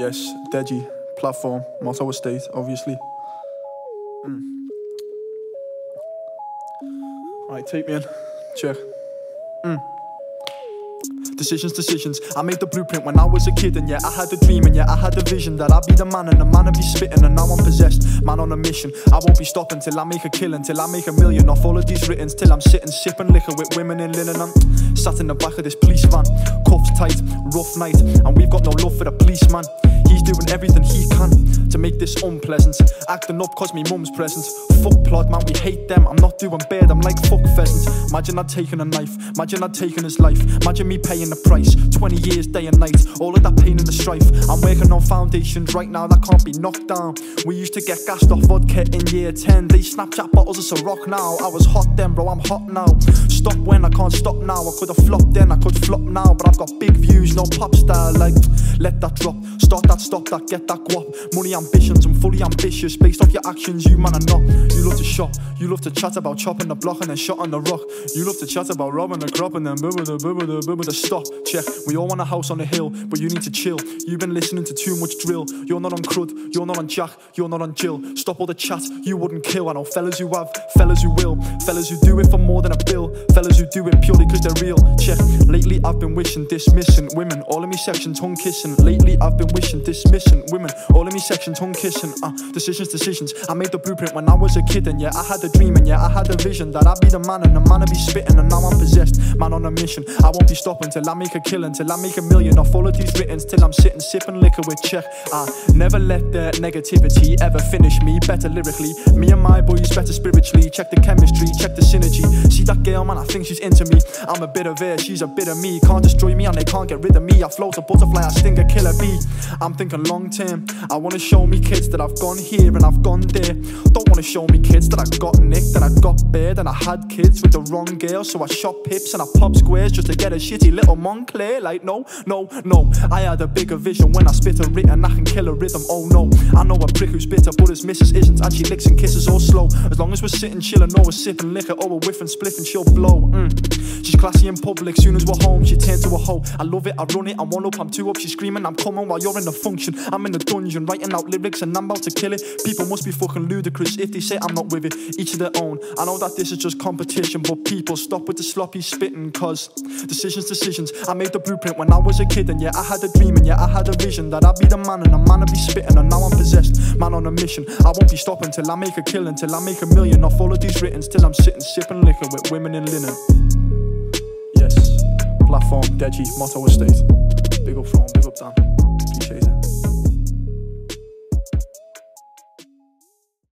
Yes, Degie, platform, motto estate, obviously. Mm. Alright, take me in. Check. Mm. Decisions, decisions. I made the blueprint when I was a kid, and yeah, I had a dream, and yeah, I had a vision that I'd be the man, and the man I'd be spitting, and now I'm possessed. Man on a mission. I won't be stopping till I make a killing, till I make a million off all of these writtens, till I'm sitting sipping liquor with women in linen. I'm sat in the back of this police van, cuffs tight, rough night, and we've got no love for the policeman. He's doing everything he can to make this unpleasant. Acting up cause me mum's present. Fuck plot, man, we hate them. I'm not doing bad, I'm like fuck pheasant. Imagine I'd taken a knife, imagine I'd taken his life. Imagine me paying the price. 20 years, day and night, all of that pain and the strife. I'm working on foundations right now that can't be knocked down. We used to get gassed off vodka in year 10. These Snapchat bottles are so rock now. I was hot then, bro, I'm hot now. Stop when I can't stop now. I could have flopped then, I could flop now. But I've got big views, no pop style. Like, let that drop. Start that, stop that, get that guap. Money ambitions, I'm fully ambitious. Based off your actions, you man are not. You love to shop, you love to chat about chopping the block and then shot on the rock. You love to chat about robbing the crop and then bubba the bubba the bubba the stop. Check, we all want a house on the hill, but you need to chill. You've been listening to too much drill. You're not on crud, you're not on jack, you're not on Jill. Stop all the chat, you wouldn't kill. I know fellas who have, fellas who will, fellas who do it for more than a bill, fellas who do it purely cause they're real. Check, lately I've been wishing dismissing women, all in me section tongue kissing. Lately I've been wishing dismissing women, all in me section tongue kissing. Uh, decisions, decisions. I made the blueprint when I was a kid, and yeah, I had a dream, and yeah, I had a vision that I'd be the man, and the man I'd be spitting, and now I'm possessed. Man on a mission, I won't be stopping till I make a killing, till I make a million off all of these writtens, till I'm sitting sipping liquor with check. I never let the negativity ever finish me. Better lyrically, me and my boys better spiritually. Check the chemistry, check the synergy. See that girl, man, I think she's into me. I'm a bit of her, she's a bit of me. Can't destroy me, and they can't get rid of me. I float a butterfly, I sting a killer bee. I'm thinking long term. I wanna show me kids that I've gone here and I've gone there. Don't wanna show me kids that I got nicked and I got bad and I had kids with the wrong girl. So I shot pips and I pop squares just to get a shitty little Moncler. Like, no, no, no. I had a bigger vision when I spit a written. I can kill a rhythm. Oh no, I know a prick who's bitter, but his missus isn't. And she licks and kisses all slow. As long as we're sitting chilling, or we're sipping liquor, or we're whiffing, spliffing, she'll blow. Mm. She's classy in public, soon as we're home, she turns to a hoe. I love it, I run it, I'm one up, I'm two up, she's screaming, I'm coming while you're in the function. I'm in the dungeon, writing out lyrics, and I'm about to kill it. People must be fucking ludicrous if they say I'm not with it. Each of their own. I know that this is just competition, but people stop with the sloppy spitting, cause decisions, decisions. I made the blueprint when I was a kid, and yeah, I had a dream, and yeah, I had a vision that I'd be the man, and the man I'd be spitting, and now I'm possessed. Man on a mission, I won't be stopping till I make a killing, till I make a million off all of these writtens, till I'm sitting sipping liquor with women in linen. Yes, platform, Degie, motto estate. Big up from, big up down.